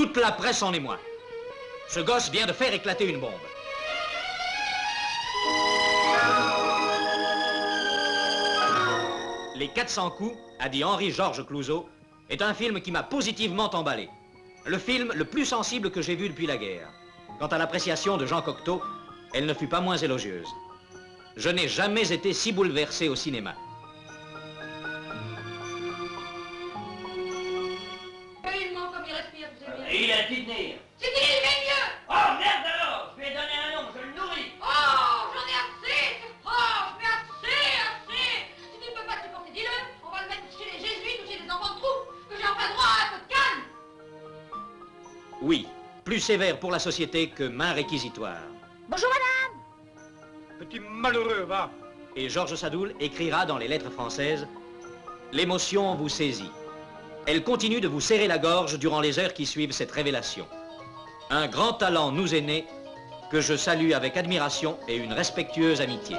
Toute la presse en émoi. Ce gosse vient de faire éclater une bombe. Les 400 coups, a dit Henri-Georges Clouzot, est un film qui m'a positivement emballé. Le film le plus sensible que j'ai vu depuis la guerre. Quant à l'appréciation de Jean Cocteau, elle ne fut pas moins élogieuse. Je n'ai jamais été si bouleversé au cinéma. Et il a pu tenir. C'est qu'il est mieux Oh merde alors Je lui ai donné un nom, je le nourris Oh, j'en ai assez Oh, mais assez, assez Si tu ne peux pas te supporter, dis-le On va le mettre chez les jésuites ou chez les enfants de troupe, que j'ai enfin droit à un peu de calme Oui, plus sévère pour la société que main réquisitoire. Bonjour madame Petit malheureux, va. Et Georges Sadoul écrira dans les lettres françaises L'émotion vous saisit. Elle continue de vous serrer la gorge durant les heures qui suivent cette révélation. Un grand talent nous est né, que je salue avec admiration et une respectueuse amitié.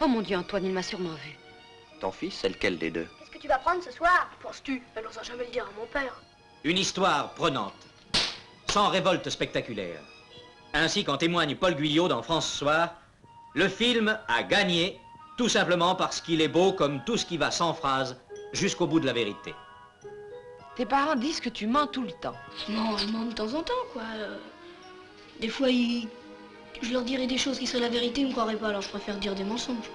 Oh mon Dieu, Antoine, il m'a sûrement vu. Ton fils, c'est lequel des deux? Tu vas prendre ce soir Penses-tu? Elle n'osera jamais le dire à mon père. Une histoire prenante, sans révolte spectaculaire. Ainsi qu'en témoigne Paul Guyot dans France Soir, le film a gagné tout simplement parce qu'il est beau comme tout ce qui va sans phrase jusqu'au bout de la vérité. Tes parents disent que tu mens tout le temps. Non, je mens de temps en temps, quoi. Des fois, ils- je leur dirais des choses qui seraient la vérité, ils me croiraient pas, alors je préfère dire des mensonges.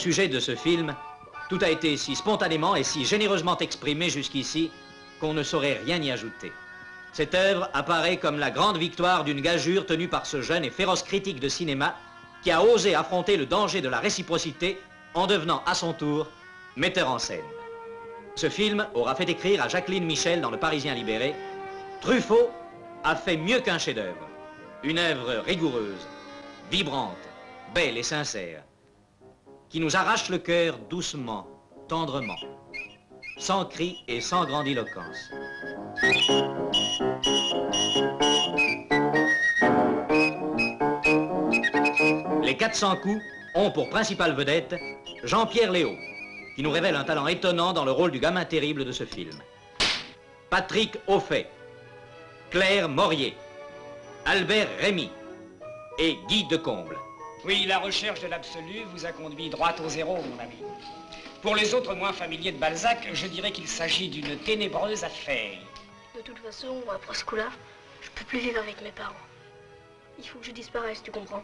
Sujet de ce film, tout a été si spontanément et si généreusement exprimé jusqu'ici qu'on ne saurait rien y ajouter. Cette œuvre apparaît comme la grande victoire d'une gageure tenue par ce jeune et féroce critique de cinéma qui a osé affronter le danger de la réciprocité en devenant à son tour metteur en scène. Ce film aura fait écrire à Jacqueline Michel dans Le Parisien libéré Truffaut a fait mieux qu'un chef-d'œuvre. Une œuvre rigoureuse, vibrante, belle et sincère qui nous arrache le cœur doucement, tendrement, sans cri et sans grandiloquence. Les 400 coups ont pour principale vedette Jean-Pierre Léo, qui nous révèle un talent étonnant dans le rôle du gamin terrible de ce film. Patrick Auffet, Claire Morier, Albert Rémy et Guy Decomble. Oui, la recherche de l'absolu vous a conduit droit au zéro, mon ami. Pour les autres moins familiers de Balzac, je dirais qu'il s'agit d'une ténébreuse affaire. De toute façon, après ce coup-là, je peux plus vivre avec mes parents. Il faut que je disparaisse, tu comprends